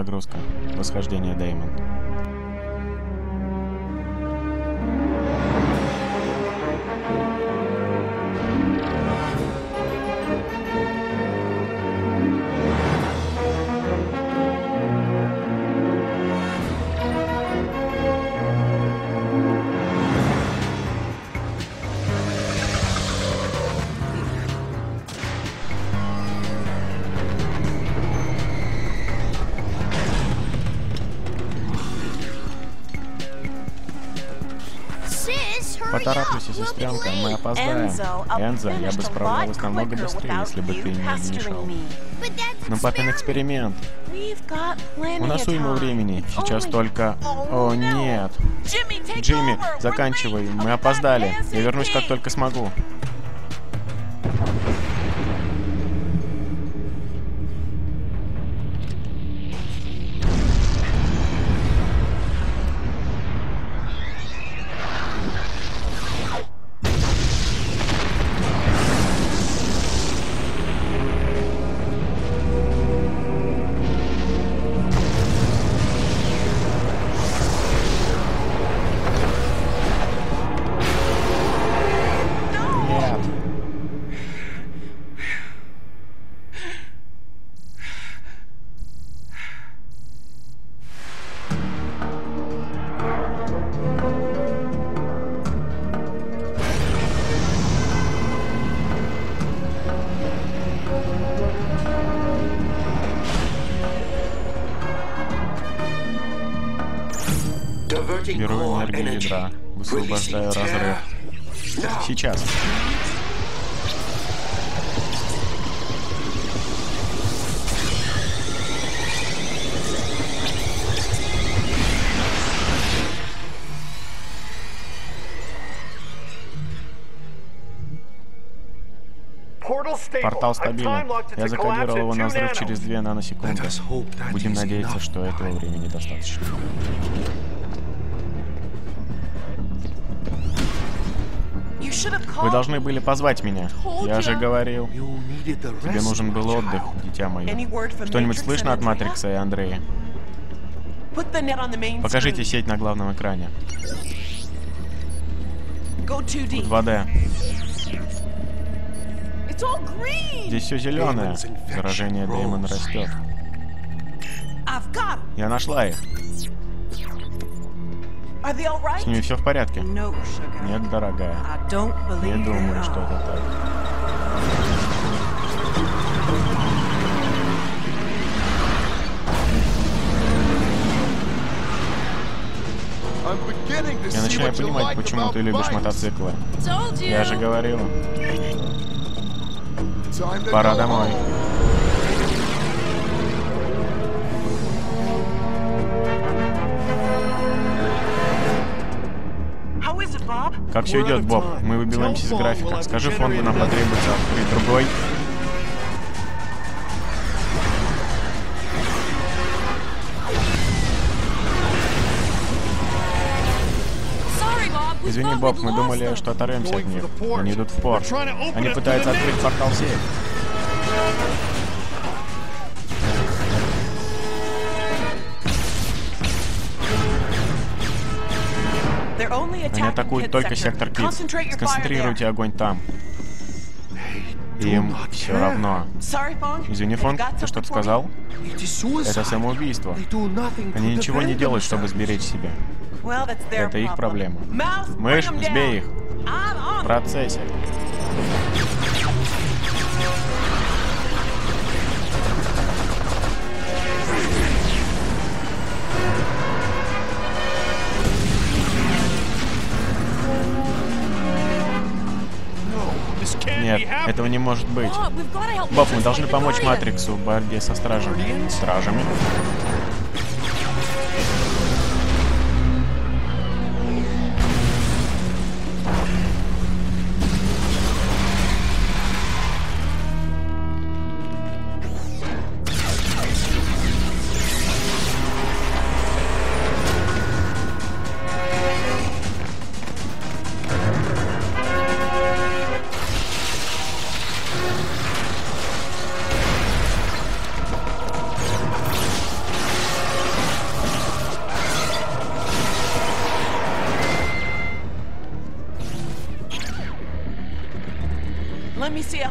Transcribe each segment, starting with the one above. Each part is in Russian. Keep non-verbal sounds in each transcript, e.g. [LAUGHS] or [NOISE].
Загрузка. Восхождение Деймон. Поторапливайся, сестренка, мы опоздаем. Энзо, я бы справлялась намного быстрее, если бы ты не мешал. Но папин эксперимент. У нас уйма времени. Сейчас только... О, нет. Джимми, заканчивай. Мы опоздали. Я вернусь, как только смогу. Ядра. Высвобождаю разрыв. Сейчас. Портал стабилен. Я закодировал его на взрыв через 2 наносекунды. Будем надеяться, что этого времени достаточно. Вы должны были позвать меня. Я же говорил. Тебе нужен был отдых, дитя мое. Что-нибудь слышно от Матрикса и Андрея? Покажите сеть на главном экране. В 2D. Здесь все зеленое. Заражение Дэймона растет. Я нашла их. С ними все в порядке? Нет, дорогая. Не думаю, что это так. Я начинаю понимать, почему ты любишь мотоциклы. Я же говорил. Пора домой. Как все идет, Боб? Мы выбиваемся из графика. Скажи фонду, нам потребуется открыть другой. Извини, Боб, мы думали, что оторвемся от них. Они идут в порт. Они пытаются открыть портал сейф. Только сектор Кит. Сконцентрируйте огонь там. Им все равно. Извини, Фонг, ты что-то сказал? Это самоубийство. Они ничего не делают, чтобы сберечь себя. Это их проблема. Мышь, сбей их. В процессе. Этого не может быть. Боб, мы должны помочь Матриксу в борьбе со стражами. Стражами?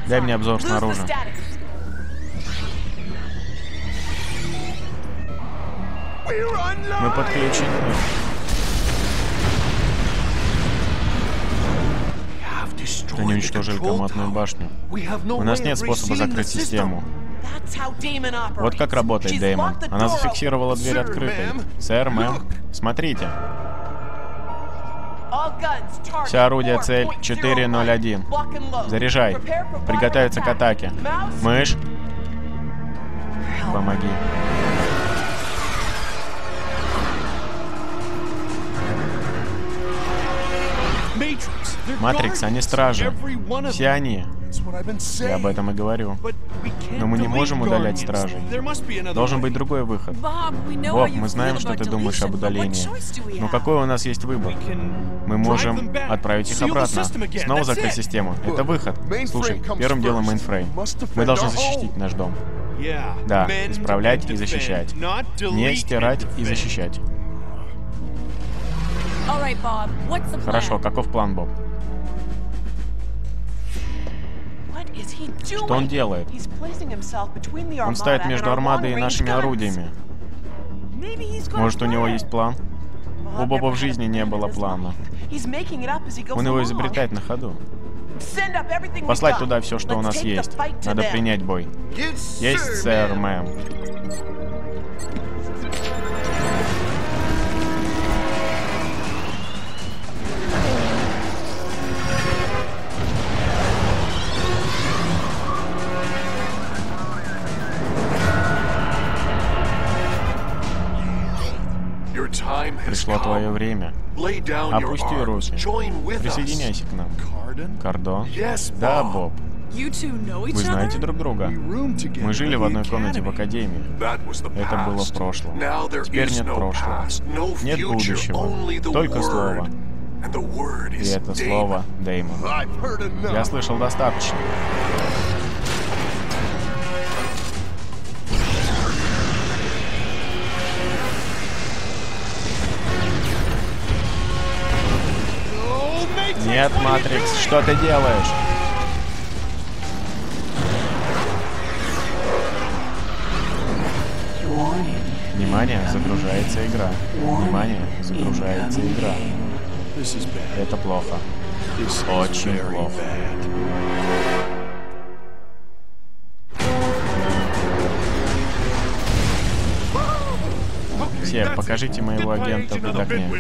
Дай мне обзор снаружи. Мы подключены. Они уничтожили командную башню. У нас нет способа закрыть систему. Вот как работает Дэймон. Она зафиксировала дверь открытой. Сэр, мэм, смотрите. Все орудия цель 401. Заряжай. Приготовиться к атаке. Мышь. Помоги. Матрикс, они стражи. Все они. Я об этом и говорю. Но мы не можем удалять стражей. Должен быть другой выход. Боб, мы знаем, что ты думаешь об удалении. Но какой у нас есть выбор? Мы можем отправить их обратно. Снова закрыть систему. Это выход. Слушай, первым делом мейнфрейм. Мы должны защитить наш дом. Да, исправлять и защищать. Не стирать и защищать. Хорошо, каков план, Боб? Что он делает? Он встает между армадой и нашими орудиями. Может, у него есть план? У Боба в жизни не было плана. Он его изобретает на ходу. Послать туда все, что у нас есть. Надо принять бой. Есть, сэр, мэм. Пришло твое время. Опусти руки. Присоединяйся к нам. Кардон? Да, Боб. Вы знаете друг друга? Мы жили в одной комнате в Академии. Это было в прошлом. Теперь нет прошлого. Нет будущего. Только слово. И это слово Дэймон. Я слышал достаточно. Нет, Матрикс, что ты делаешь? Внимание, загружается игра. Внимание, загружается игра. Это плохо. Очень плохо. Все, покажите моего агента в окне.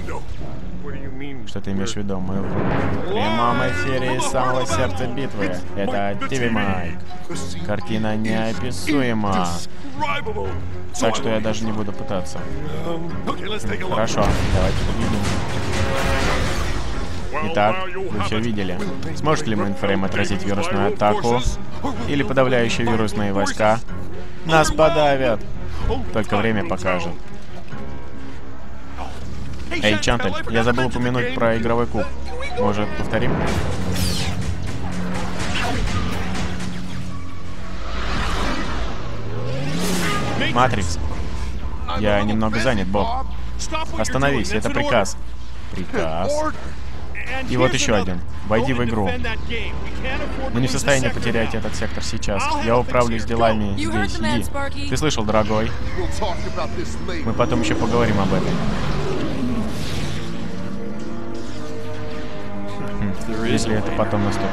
Что ты имеешь в виду? Мы в прямом эфире из самого сердца битвы. Это ТВ Майк. Картина неописуема. Так что я даже не буду пытаться. Хорошо, давайте поглядим. Итак, вы все видели. Сможет ли мейнфрейм отразить вирусную атаку? Или подавляющие вирусные войска? Нас подавят! Только время покажет. Эй, Чантель, я забыл упомянуть про игровой куб. Может, повторим? Матрикс. Я немного занят, Боб. Остановись, это приказ. Приказ. И вот еще один. Войди в игру. Мы не в состоянии потерять этот сектор сейчас. Я управлюсь делами здесь. Иди. Ты слышал, дорогой? Мы потом еще поговорим об этом. Если это потом наступит.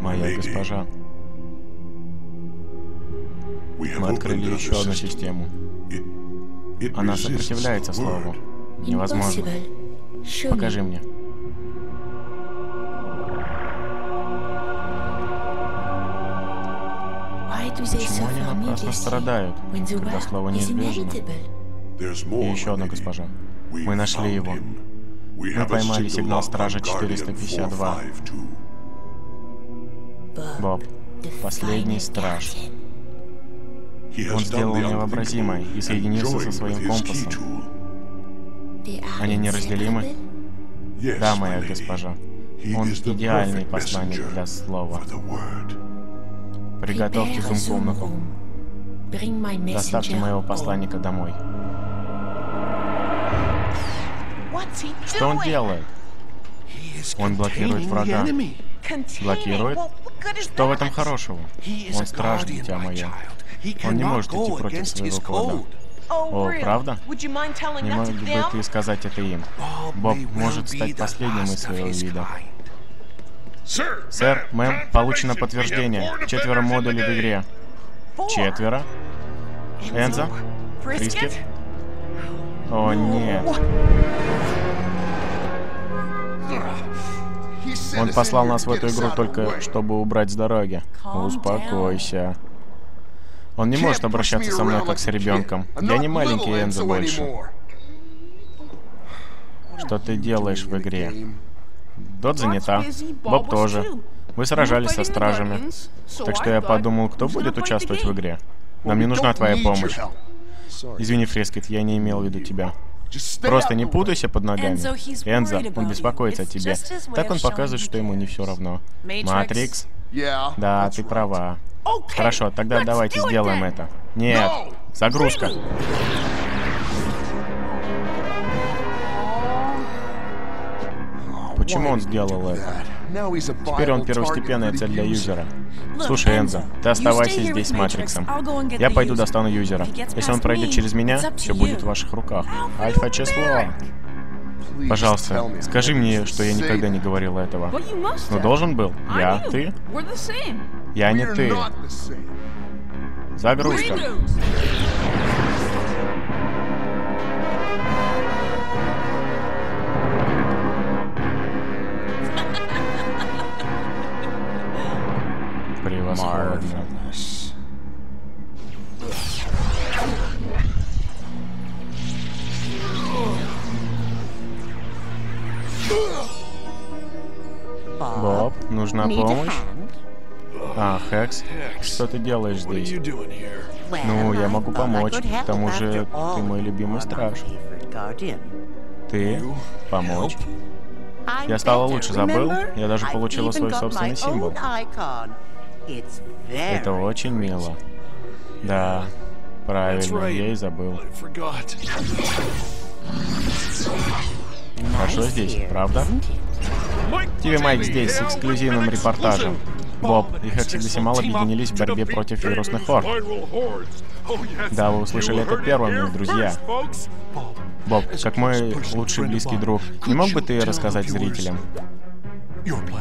Моя госпожа. Мы открыли еще одну систему. Она сопротивляется слову. Невозможно. Покажи мне. Почему они напрасно страдают, когда слово неизбежно? И еще одна госпожа. Мы нашли его. Мы поймали сигнал Стража 452. Боб, последний страж. Он сделал невообразимое и соединился со своим компасом. Они неразделимы? Да, моя госпожа. Он идеальный посланник для слова. Приготовьте зум-комнату. Доставьте моего посланника домой. Что он делает? Он блокирует врага. Блокирует? Что в этом хорошего? Он страж, дитя мое. Он не может идти против своего кода. О, правда? Не мог бы ты сказать это им? Боб может стать последним из своего вида. Сэр, мэм, получено подтверждение. Четверо модулей в игре. Четверо? Энза? Фрискет? О, нет. Он послал нас в эту игру только, чтобы убрать с дороги. Успокойся. Он не может обращаться со мной, как с ребенком. Я не маленький Энзо больше. Что ты делаешь в игре? Дот занята. Боб тоже. Вы сражались со стражами. Так что я подумал, кто будет участвовать в игре. Нам не нужна твоя помощь. Извини, Фрескет, я не имел в виду тебя. Просто не путайся под ногами. Энзо, он беспокоится о тебе. Так он показывает, что ему не все равно. Матрикс? Да, ты права. Хорошо, тогда давайте сделаем это. Нет, загрузка. Почему он сделал это? Теперь он первостепенная цель для юзера. Слушай, Энза, ты оставайся здесь с Матриксом. Я пойду достану юзера. Если он пройдет через меня, все будет в ваших руках. Альфа-число. Пожалуйста, скажи мне, что я никогда не говорил этого. Но должен был. Я, ты? Я не ты. Загрузка. Превосходно. Боб, нужна помощь? А, Хекс, что ты делаешь здесь? Ну, я могу помочь. К тому же, ты мой любимый страж. Ты? Помочь? Я стала лучше, забыл? Я даже получила свой собственный символ. Это очень мило. Да, правильно, я и забыл. Хорошо здесь, правда? Тебе Майк здесь с эксклюзивным репортажем. Боб и Хексидесимал объединились в борьбе против вирусных хорд. Да, вы услышали это первыми, друзья. Боб, как мой лучший близкий друг, не мог бы ты рассказать зрителям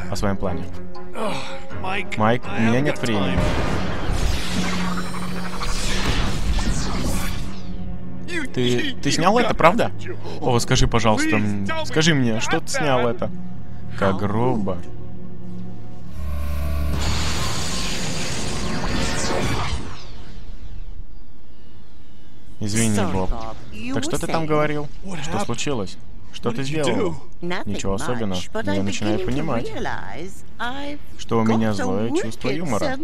о своем плане? Майк, у меня нет времени. Ты, ты снял это, правда? О, скажи, пожалуйста, скажи мне, что ты снял это? Как грубо. Извини, Боб. Так что ты там говорил? Что случилось? Что ты сделал? Ничего особенного. Но я начинаю понимать, что у меня злое чувство юмора.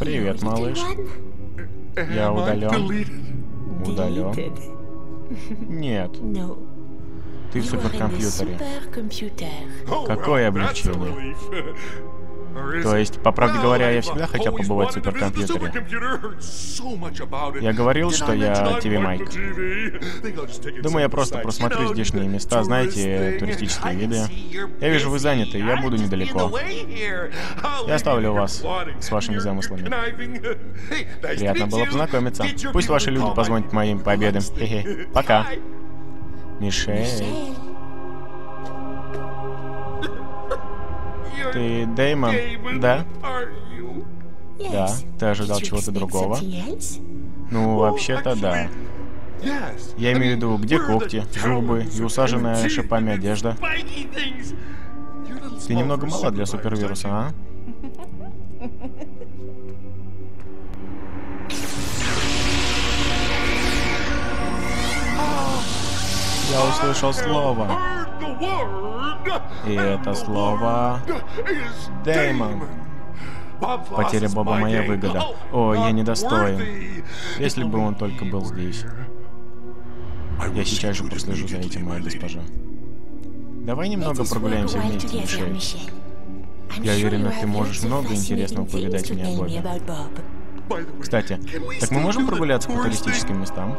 Привет, малыш. Я удален. Удален. Нет. Ты в суперкомпьютере. Какое облегчение. То есть, по правде говоря, я всегда хотел побывать в суперкомпьютере. Я говорил, что я ТВ Майк. Думаю, я просто просмотрю здешние места, знаете, туристические виды. Я вижу, вы заняты, я буду недалеко. Я оставлю вас с вашими замыслами. Приятно было познакомиться. Пусть ваши люди позвонят моим победам. Хе-хе. Пока. Мишель. Ты Деймон, да? Да, ты ожидал чего-то другого? Ну, вообще-то да. Я имею в виду, где когти, зубы и усаженная шипами одежда? Ты немного мало для супервируса, а? [LAUGHS] Я услышал слово. И это слово... Дэймон. Потеря Боба моя выгода. О, я недостоин. Если бы он только был здесь. Я сейчас же прослежу за этим, моя госпожа. Давай немного прогуляемся вместе, Мишель. Я уверена, ты можешь много интересного повидать мне о Бобе. Кстати, так мы можем прогуляться по туристическим местам?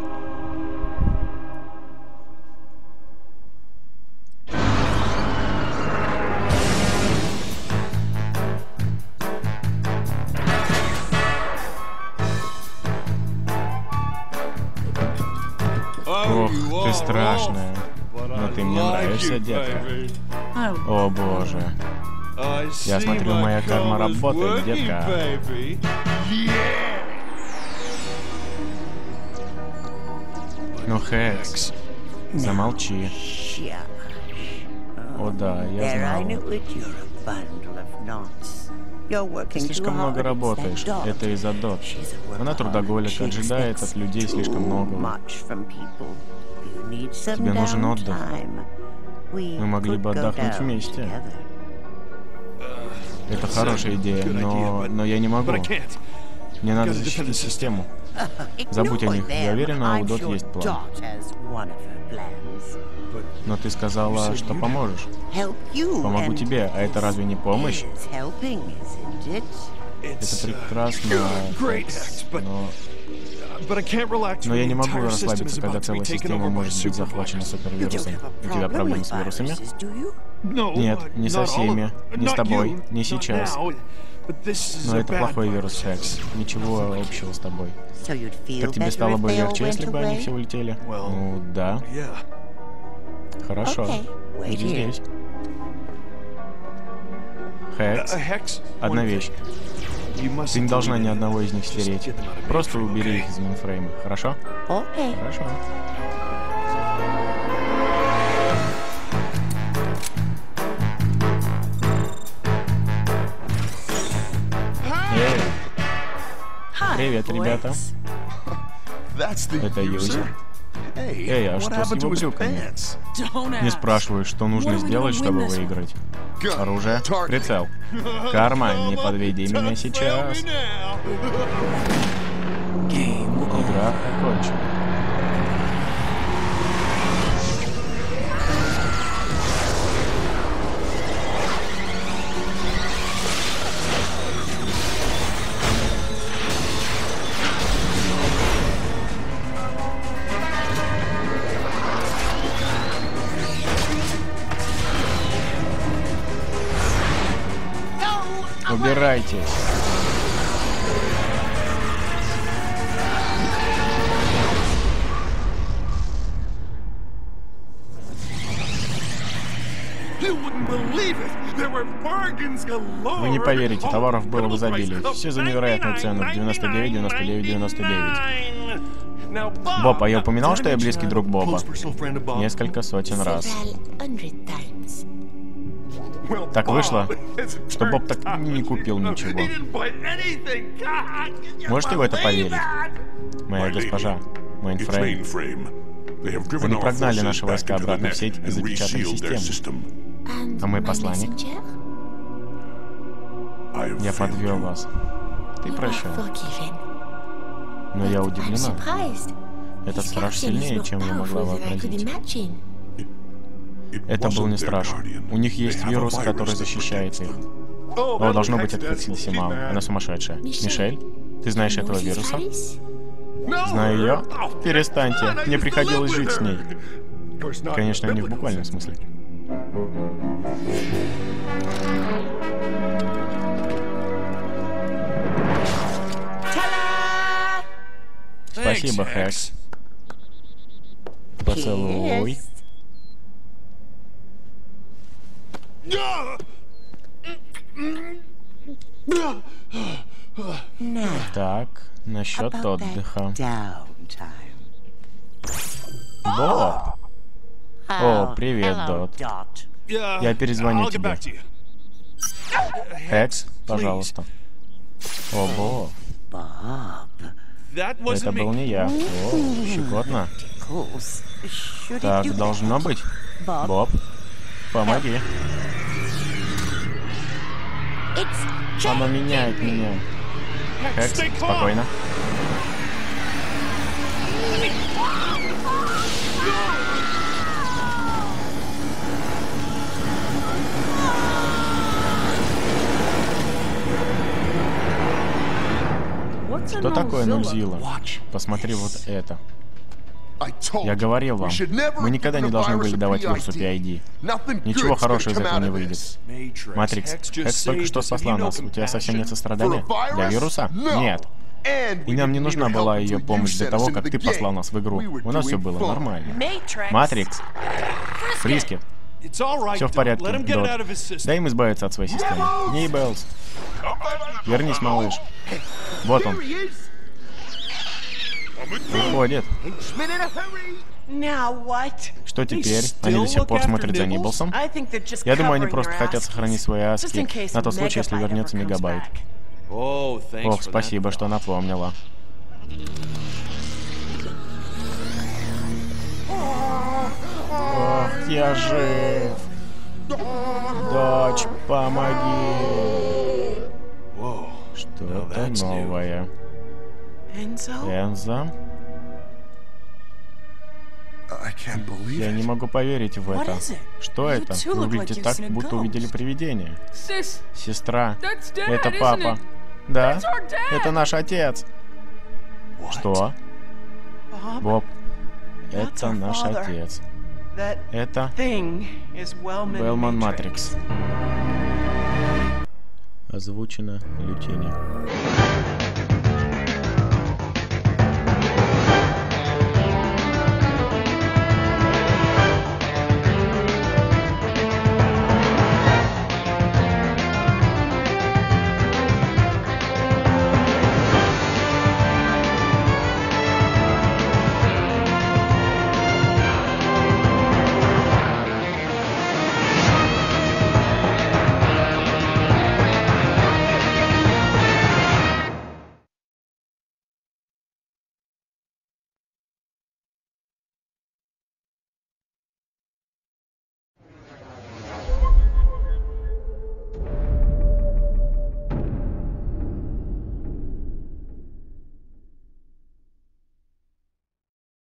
Детка. О боже. Я смотрю, моя карма работает, детка. Ну, Хекс, замолчи. О да, я знал. Ты слишком много работаешь. Это из-за Дот. Она трудоголик, ожидает от людей слишком многого. Тебе нужен отдых. Мы могли бы отдохнуть вместе. Это хорошая идея, но, но я не могу. Мне надо защитить систему. [LAUGHS] Забудь о них. Я уверена, у Дот есть план. Но ты сказала, что поможешь. Помогу тебе, а это разве не помощь? Это прекрасно, [LAUGHS] но... Но я не могу расслабиться, когда целая система может быть захвачена супервирусом. У тебя проблемы с вирусами? Нет, не со всеми. Не с тобой. Не сейчас. Но это плохой вирус, Секс. Ничего общего с тобой. Так тебе стало бы легче, если бы они все улетели? Ну, да. Хорошо. Иди здесь. Хекс. Одна вещь. Ты не должна ни одного из них стереть. Просто убери их из мейнфрейма, хорошо? Окей. Хорошо. Привет, ребята. Это Юзер. Эй, а что с его брюками? Не спрашиваю, что нужно сделать, чтобы выиграть. Оружие, прицел. Карма, не подведи меня сейчас. Игра окончена. Вы не поверите, товаров было в изобилии. Все за невероятную цену. 99, 99, 99. Боб, а я упоминал, что я близкий друг Боба? Несколько сотен раз. Так вышло, [LAUGHS] что Боб так не купил ничего. Можете в это поверить? Моя госпожа, Мейнфрейм. Они прогнали наши войска обратно в сеть и запечатали систему. А мой посланник? Я подвел вас. Ты прощен. Но я удивлена. Этот страж сильнее, чем я могла вообразить. Это был не страж. У них есть вирус, который защищает их. О, должно быть, это Хексидесимал. Она сумасшедшая. Мишель, ты знаешь этого вируса? Знаю ее? Перестаньте. Мне приходилось жить с ней. Конечно, не в буквальном смысле. Спасибо, Хекс. Поцелуй. Так, насчет отдыха. Боб. О, привет, Дот. Я перезвоню тебе. Экс, пожалуйста. О, Боб. Это был не я. О, щекотно. Так должно быть. Боб, помоги. Оно меняет меня. Хекс, спокойно. Что такое Нульзила? Посмотри вот это. Я говорил вам, мы никогда не должны были давать вирусу PID. Ничего хорошего из этого не выйдет. Матрикс, Экс только что спасла нас. У тебя совсем нет сострадания? Для вируса? Нет. И нам не нужна была ее помощь для того, как ты послал нас в игру. У нас все было нормально. Матрикс. Фриски. Все в порядке, Дот. Дай им избавиться от своей системы. Ниблс. Вернись, малыш. Вот он. Выходит. Что теперь? Они до сих пор смотрят за Ниблсом? Я думаю, они просто хотят сохранить свои аски на тот случай, если вернется Мегабайт. Ох, спасибо, что напомнила. Ох, я жив. Дочь, помоги. Что-то новое. Энза? Я не могу поверить в это. Что это? Вы выглядите так, будто увидели привидение. Сестра. Это папа. Да, это наш отец. Что? Боб, это наш отец. Это Белман Матрикс. Озвучено Лютини.